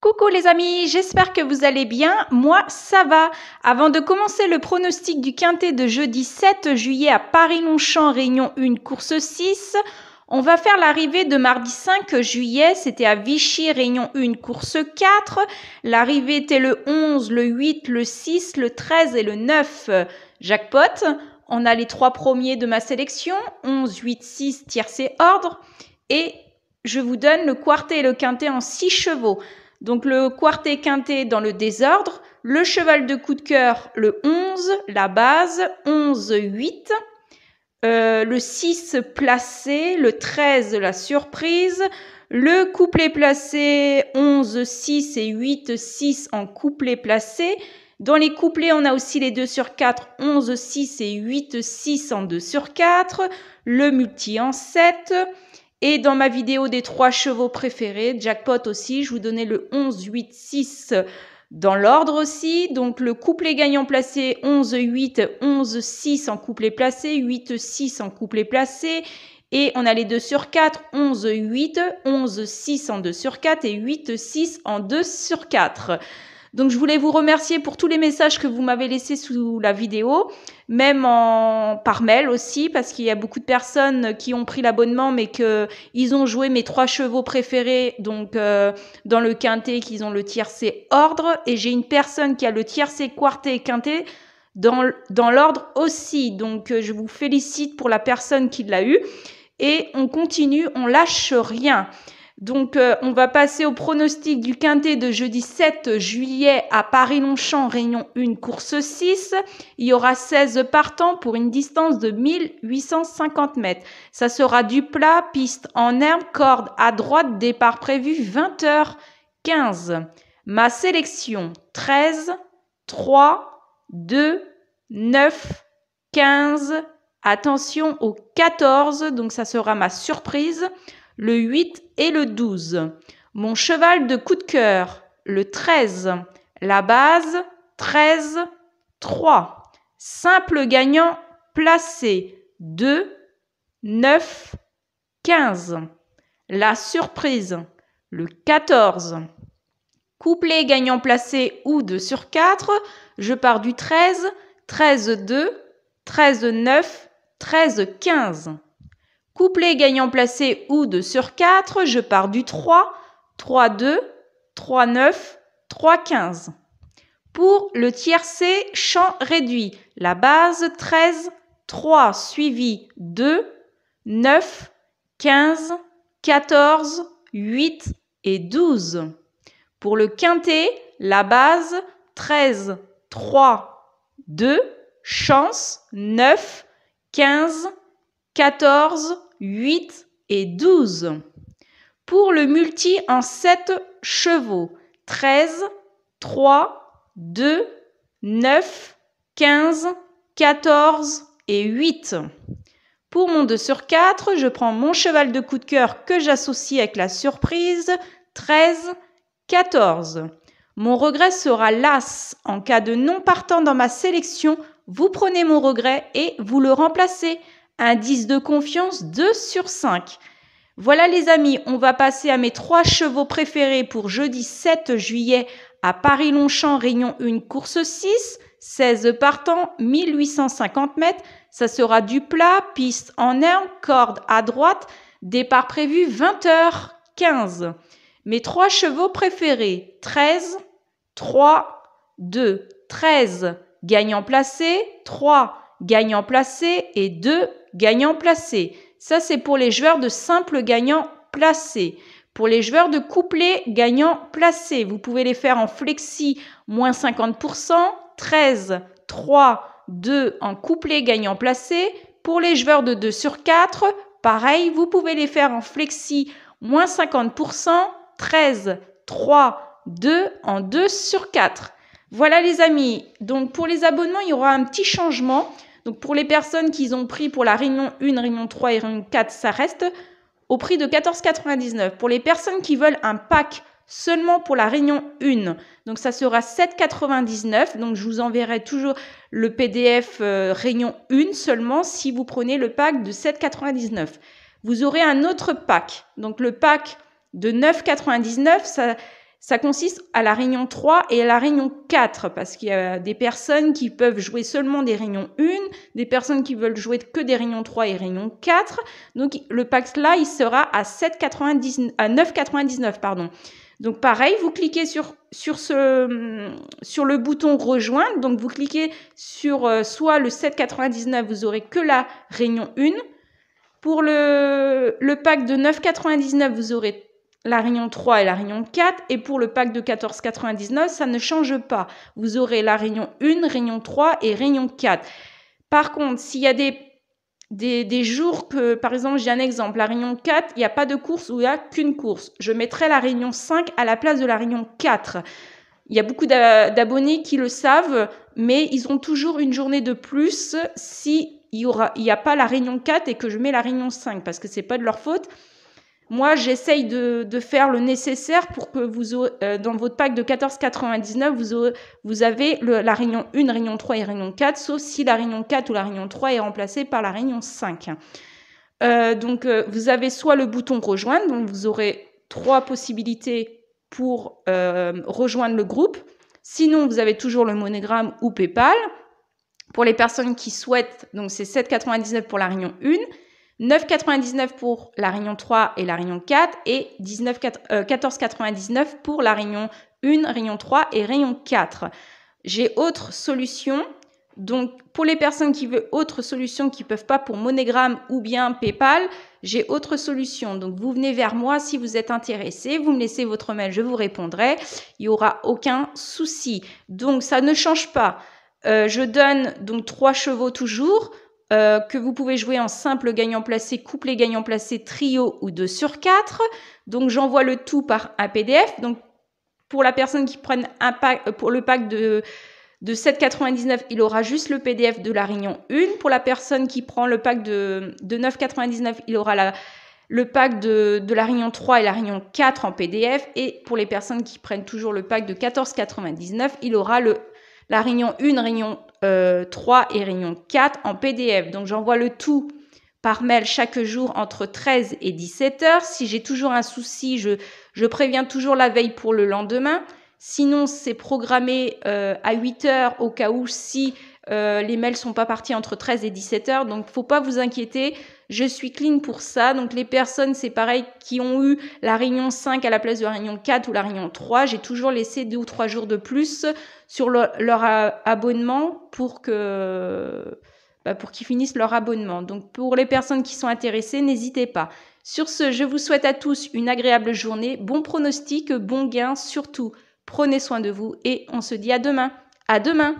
Coucou les amis, j'espère que vous allez bien. Moi, ça va. Avant de commencer le pronostic du quintet de jeudi 7 juillet à Paris-Longchamp, Réunion 1, course 6, on va faire l'arrivée de mardi 5 juillet. C'était à Vichy, Réunion 1, course 4. L'arrivée était le 11, le 8, le 6, le 13 et le 9. Jackpot. On a les trois premiers de ma sélection. 11, 8, 6, tiercé ordre. Et je vous donne le quartet et le quintet en 6 chevaux. Donc le quartet quintet dans le désordre, le cheval de coup de cœur, le 11, la base, 11, 8, euh, le 6 placé, le 13, la surprise, le couplet placé, 11, 6 et 8, 6 en couplet placé. Dans les couplets, on a aussi les 2 sur 4, 11, 6 et 8, 6 en 2 sur 4, le multi en 7, et dans ma vidéo des trois chevaux préférés, jackpot aussi, je vous donnais le 11, 8, 6 dans l'ordre aussi. Donc le couplet gagnant placé 11, 8, 11, 6 en couplet placé, 8, 6 en couplet placé. Et on a les 2 sur 4, 11, 8, 11, 6 en 2 sur 4 et 8, 6 en 2 sur 4. Donc je voulais vous remercier pour tous les messages que vous m'avez laissés sous la vidéo, même par mail aussi, parce qu'il y a beaucoup de personnes qui ont pris l'abonnement, mais que ils ont joué mes trois chevaux préférés, donc euh, dans le quintet, qu'ils ont le tiercé ordre, et j'ai une personne qui a le tiercé quartet et quintet dans, dans l'ordre aussi. Donc euh, je vous félicite pour la personne qui l'a eu. Et on continue, on lâche rien. Donc, euh, on va passer au pronostic du quintet de jeudi 7 juillet à Paris-Longchamp, Réunion 1, course 6. Il y aura 16 partants pour une distance de 1850 mètres. Ça sera du plat, piste en herbe, corde à droite, départ prévu 20h15. Ma sélection 13, 3, 2, 9, 15. Attention au 14, donc ça sera ma surprise le 8 et le 12. Mon cheval de coup de cœur, le 13. La base, 13, 3. Simple gagnant placé, 2, 9, 15. La surprise, le 14. Couplet gagnant placé ou 2 sur 4, je pars du 13, 13, 2, 13, 9, 13, 15. Couplet gagnant placé ou 2 sur 4, je pars du 3, 3, 2, 3, 9, 3, 15. Pour le tiercé champ réduit, la base 13, 3 suivi 2, 9, 15, 14, 8 et 12. Pour le quintet, la base 13, 3, 2, chance 9, 15, 14, 8 et 12. Pour le multi en 7 chevaux, 13, 3, 2, 9, 15, 14 et 8. Pour mon 2 sur 4, je prends mon cheval de coup de cœur que j'associe avec la surprise, 13, 14. Mon regret sera l'as. En cas de non partant dans ma sélection, vous prenez mon regret et vous le remplacez. Indice de confiance 2 sur 5. Voilà les amis, on va passer à mes trois chevaux préférés pour jeudi 7 juillet à Paris-Longchamp, Réunion 1, course 6, 16 partants, 1850 mètres. Ça sera du plat, piste en herbe, corde à droite, départ prévu 20h15. Mes trois chevaux préférés, 13, 3, 2, 13, gagnant placé, 3, gagnant placé et 2, gagnant placé. Ça, c'est pour les joueurs de simple gagnant placé. Pour les joueurs de couplet gagnant placé, vous pouvez les faire en flexi moins 50%, 13, 3, 2 en couplet gagnant placé. Pour les joueurs de 2 sur 4, pareil, vous pouvez les faire en flexi moins 50%, 13, 3, 2 en 2 sur 4. Voilà les amis. Donc pour les abonnements, il y aura un petit changement. Donc pour les personnes qui ont pris pour la Réunion 1, Réunion 3 et Réunion 4, ça reste au prix de 14,99. Pour les personnes qui veulent un pack seulement pour la Réunion 1, donc ça sera 7,99. Donc je vous enverrai toujours le PDF euh, Réunion 1 seulement si vous prenez le pack de 7,99. Vous aurez un autre pack. Donc le pack de 9,99, ça Ça consiste à la réunion 3 et à la réunion 4 parce qu'il y a des personnes qui peuvent jouer seulement des réunions 1, des personnes qui veulent jouer que des réunions 3 et réunions 4. Donc le pack là, il sera à 7,99 à 9,99 pardon. Donc pareil, vous cliquez sur le bouton rejoindre. Donc vous cliquez sur euh, soit le 7,99, vous aurez que la réunion 1. Pour le, le pack de 9,99, vous aurez la réunion 3 et la réunion 4. Et pour le pack de 14,99, ça ne change pas. Vous aurez la réunion 1, réunion 3 et réunion 4. Par contre, s'il y a des des, jours que, par exemple, j'ai un exemple, la réunion 4, il n'y a pas de course ou il n'y a qu'une course. Je mettrai la réunion 5 à la place de la réunion 4. Il y a beaucoup d'abonnés qui le savent, mais ils ont toujours une journée de plus si il n'y a pas la réunion 4 et que je mets la réunion 5, parce que c'est pas de leur faute. Moi, j'essaye de, faire le nécessaire pour que vous, euh, dans votre pack de 14,99, vous, vous avez la réunion 1, réunion 3 et réunion 4, sauf si la réunion 4 ou la réunion 3 est remplacée par la réunion 5. Euh, donc, euh, vous avez soit le bouton rejoindre, donc vous aurez trois possibilités pour rejoindre le groupe. Sinon, vous avez toujours le monogramme ou PayPal. Pour les personnes qui souhaitent, donc c'est 7,99 pour la réunion 1. 9,99 pour la réunion 3 et la réunion 4 et 14,99 euh, pour la réunion 1, réunion 3 et réunion 4. J'ai autre solution. Donc, pour les personnes qui veulent autre solution, qui ne peuvent pas pour Monogram ou bien PayPal, j'ai autre solution. Donc, vous venez vers moi si vous êtes intéressé. Vous me laissez votre mail, je vous répondrai. Il n'y aura aucun souci. Donc, ça ne change pas. Euh, je donne donc trois chevaux toujours. Euh, que vous pouvez jouer en simple gagnant placé, couplet gagnant placé, trio ou 2 sur 4. Donc j'envoie le tout par un PDF. Donc pour la personne qui prenne un pack, euh, pour le pack de, de 7,99, il aura juste le PDF de la réunion 1. Pour la personne qui prend le pack de, de 9,99, il aura le pack de, de, la réunion 3 et la réunion 4 en PDF. Et pour les personnes qui prennent toujours le pack de 14,99, il aura le, la réunion 1, réunion 3 euh, et réunion 4 en PDF. Donc j'envoie le tout par mail chaque jour entre 13 et 17 heures. Si j'ai toujours un souci, je, préviens toujours la veille pour le lendemain. Sinon, c'est programmé euh, à 8 heures au cas où si euh, les mails sont pas partis entre 13 et 17 heures. Donc, faut pas vous inquiéter. Je suis clean pour ça. Donc, les personnes, c'est pareil, qui ont eu la réunion 5 à la place de la réunion 4 ou la réunion 3, j'ai toujours laissé deux ou trois jours de plus sur leur abonnement pour que bah, pour qu'ils finissent leur abonnement. Donc pour les personnes qui sont intéressées, n'hésitez pas. Sur ce, je vous souhaite à tous une agréable journée, bon pronostic, bon gain surtout. Prenez soin de vous et on se dit à demain. À demain.